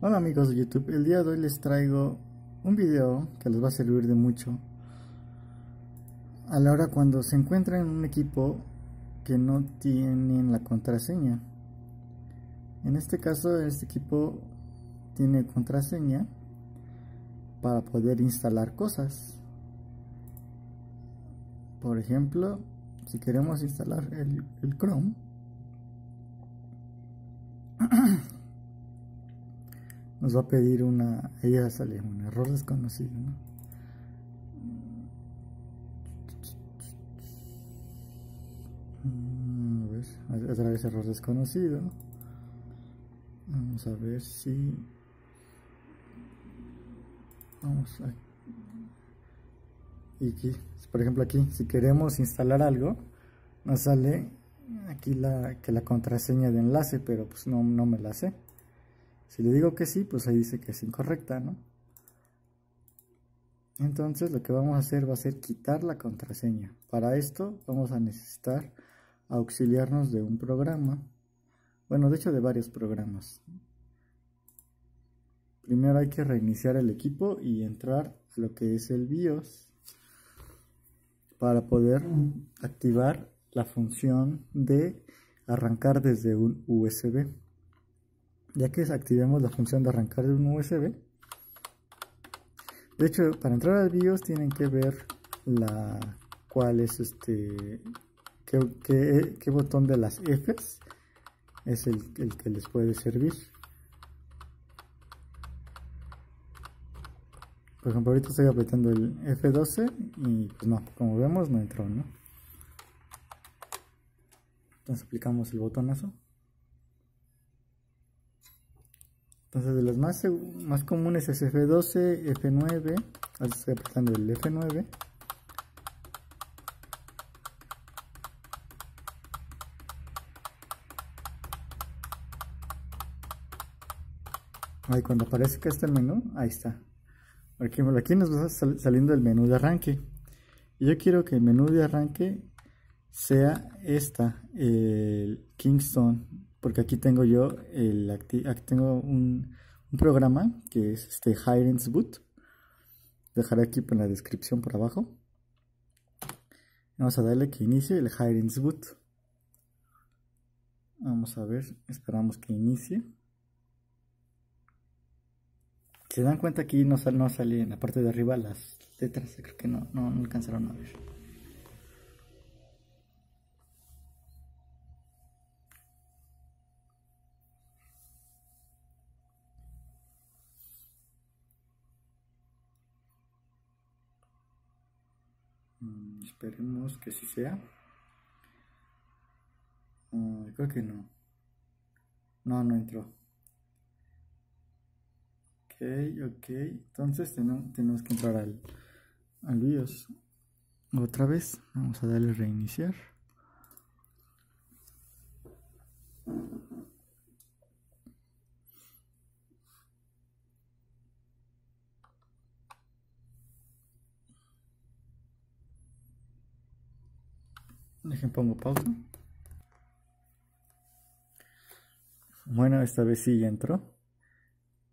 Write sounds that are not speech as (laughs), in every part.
Hola amigos de YouTube, el día de hoy les traigo un video que les va a servir de mucho a la hora cuando se encuentran en un equipo que no tienen la contraseña. En este caso, este equipo tiene contraseña para poder instalar cosas. Por ejemplo, si queremos instalar el, el Chrome, (clears throat) nos va a pedir una, ya sale un error desconocido, ¿no? Mm, otra vez error desconocido. Vamos a ver si vamos a y aquí, por ejemplo aquí, si queremos instalar algo, nos sale aquí la que la contraseña de enlace, pero pues no, no me la sé. Si le digo que sí, pues ahí dice que es incorrecta, ¿no? Entonces lo que vamos a hacer va a ser quitar la contraseña. Para esto vamos a necesitar auxiliarnos de un programa. Bueno, de hecho de varios programas. Primero hay que reiniciar el equipo y entrar a lo que es el BIOS para poder activar la función de arrancar desde un USB ya que activemos la función de arrancar de un USB. De hecho, para entrar al BIOS tienen que ver la cuál es este qué, botón de las Fs es el, el que les puede servir. Por ejemplo, ahorita estoy apretando el F12 y pues no, como vemos no entró, ¿no? Entonces aplicamos el botonazo. Entonces de los más, más comunes es F12, F9, estoy apretando el F9. Ahí cuando aparece que está el menú, ahí está. Aquí, aquí nos va saliendo el menú de arranque. Y yo quiero que el menú de arranque sea esta, el Kingston porque aquí tengo yo el tengo un, programa que es este Hirens Boot. Dejaré aquí en la descripción por abajo. Vamos a darle que inicie el Hirens Boot. Vamos a ver, esperamos que inicie. Se dan cuenta aquí no, sal, no sale en la parte de arriba las letras, creo que no, no alcanzaron a ver. Esperemos que sí sea. Ah, creo que no. No, no entró. Ok, ok. Entonces tenemos, que entrar al, al BIOS. Otra vez. Vamos a darle reiniciar. Dejen pongo pausa. Bueno, esta vez sí entró.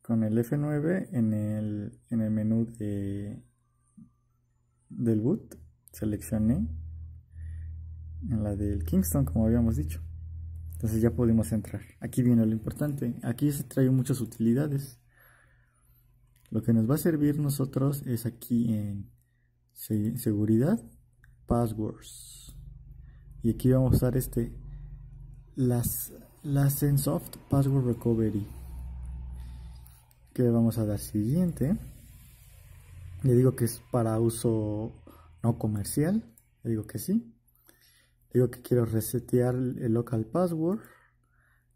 Con el F9 en el, en el menú de, del boot seleccioné en la del Kingston como habíamos dicho. Entonces ya pudimos entrar. Aquí viene lo importante. Aquí se trae muchas utilidades. Lo que nos va a servir nosotros es aquí en seguridad, passwords y aquí vamos a usar este las la Sensoft Password Recovery que vamos a dar siguiente. Le digo que es para uso no comercial le digo que sí. Le digo que quiero resetear el local password.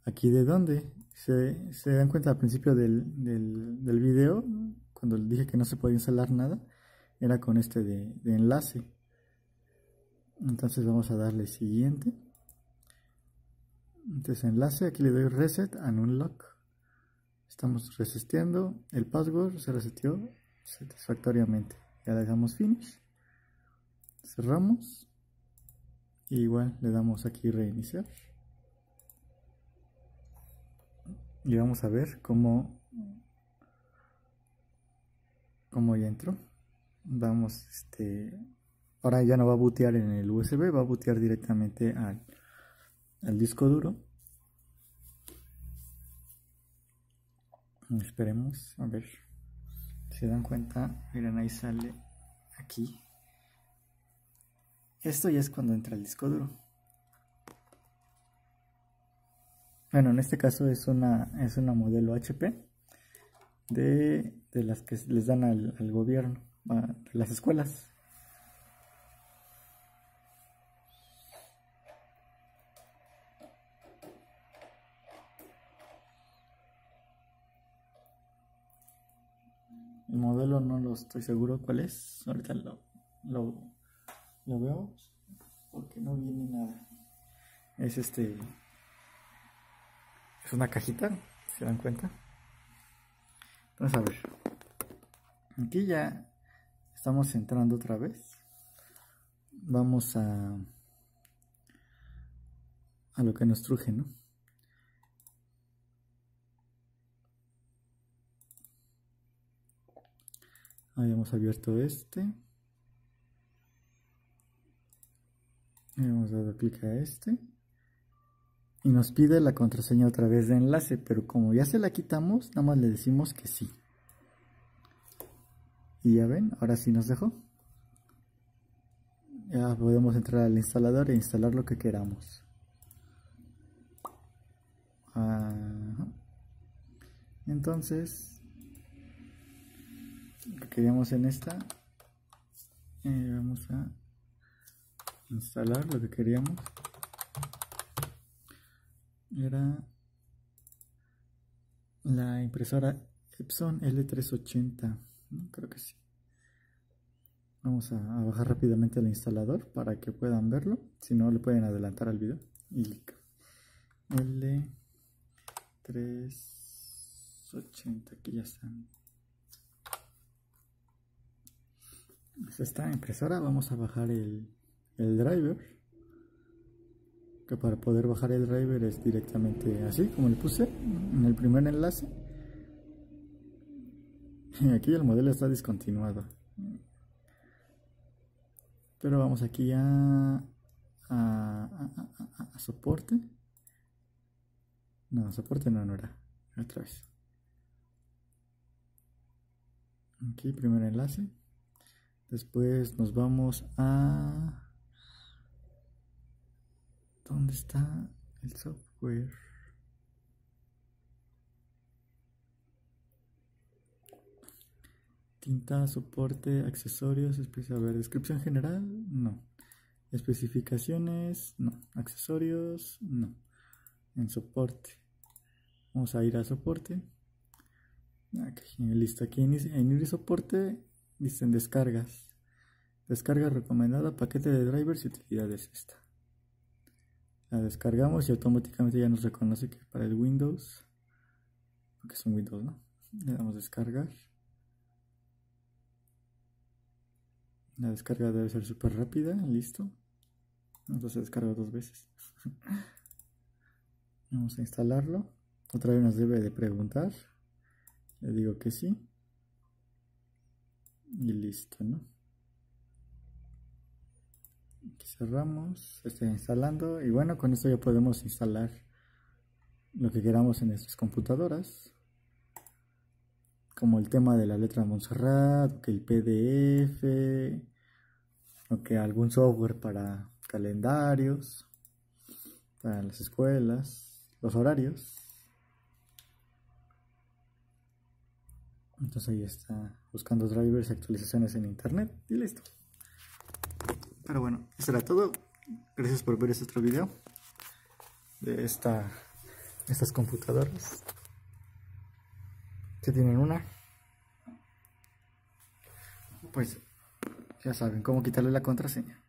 Aquí de dónde se, se dan cuenta al principio del, del, video cuando dije que no se podía instalar nada era con este de enlace entonces vamos a darle siguiente. Entonces enlace aquí le doy reset and unlock. Estamos resistiendo el password se reseteó satisfactoriamente. Ya le damos finish. Cerramos. Y igual le damos aquí reiniciar. Y vamos a ver cómo como ya entró. Vamos este ahora ya no va a bootear en el USB va a bootear directamente al, disco duro. Esperemos a ver se dan cuenta miren ahí sale aquí. Esto ya es cuando entra el disco duro. Bueno en este caso es una es una modelo HP de, las que les dan al, al gobierno a las escuelas El modelo no lo estoy seguro cuál es. Ahorita lo, lo, veo porque no viene nada. Es este. Es una cajita, ¿se dan cuenta? Vamos a ver. Aquí ya estamos entrando otra vez. Vamos a a lo que nos truje, ¿no? Habíamos abierto este. Hemos dado clic a este. Y nos pide la contraseña otra vez de enlace, pero como ya se la quitamos, nada más le decimos que sí. Y ya ven, ahora sí nos dejó. Ya podemos entrar al instalador e instalar lo que queramos. Entonces, lo queríamos en esta eh, vamos a instalar lo que queríamos. Era la impresora Epson L380 creo que sí. Vamos a, bajar rápidamente el instalador para que puedan verlo. Si no le pueden adelantar al video y L380 aquí ya están esta impresora vamos a bajar el, el driver que para poder bajar el driver es directamente así como le puse en el primer enlace. Y (laughs) aquí el modelo está discontinuado pero vamos aquí a, a, a, soporte. No soporte no no era. Otra vez. Aquí primer enlace Después nos vamos a... ¿Dónde está el software? Tinta, soporte, accesorios, a ver, descripción general, no. Especificaciones, no. Accesorios, no. En soporte. Vamos a ir a soporte. Aquí, listo, aquí en, en ir soporte Dicen descargas. Descarga recomendada, paquete de drivers y utilidades esta. La descargamos y automáticamente ya nos reconoce que para el Windows, porque es un Windows, ¿no? Le damos descargar. La descarga debe ser súper rápida, listo. Entonces descarga dos veces. (laughs) Vamos a instalarlo. Otra vez nos debe de preguntar. Le digo que sí y listo no aquí cerramos está instalando y bueno con esto ya podemos instalar lo que queramos en estas computadoras como el tema de la letra Montserrat que el PDF o que algún software para calendarios para las escuelas los horarios. Entonces ahí está buscando drivers y actualizaciones en internet y listo. Pero bueno, eso era todo. Gracias por ver este otro video de esta, estas computadoras que tienen una. Pues ya saben cómo quitarle la contraseña.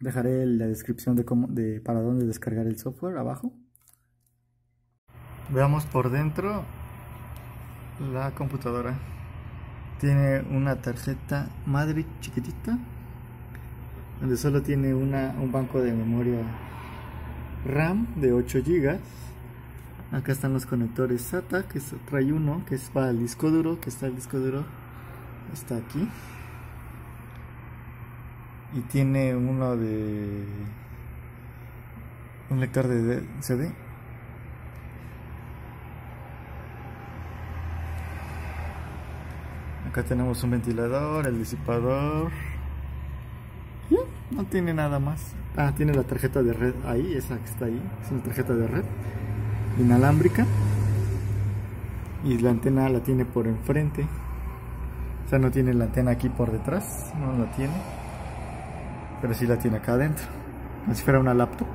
Dejaré la descripción de, cómo, de para dónde descargar el software abajo. Veamos por dentro la computadora tiene una tarjeta madre chiquitita donde solo tiene una, un banco de memoria RAM de 8 GB Acá están los conectores SATA, que trae uno, que es para el disco duro, que está el disco duro, está aquí. Y tiene uno de un lector de CD. Acá tenemos un ventilador, el disipador. No tiene nada más. Ah, tiene la tarjeta de red ahí, esa que está ahí. Es una tarjeta de red inalámbrica. Y la antena la tiene por enfrente. O sea, no tiene la antena aquí por detrás. No la tiene. Pero sí la tiene acá adentro. Como si fuera una laptop.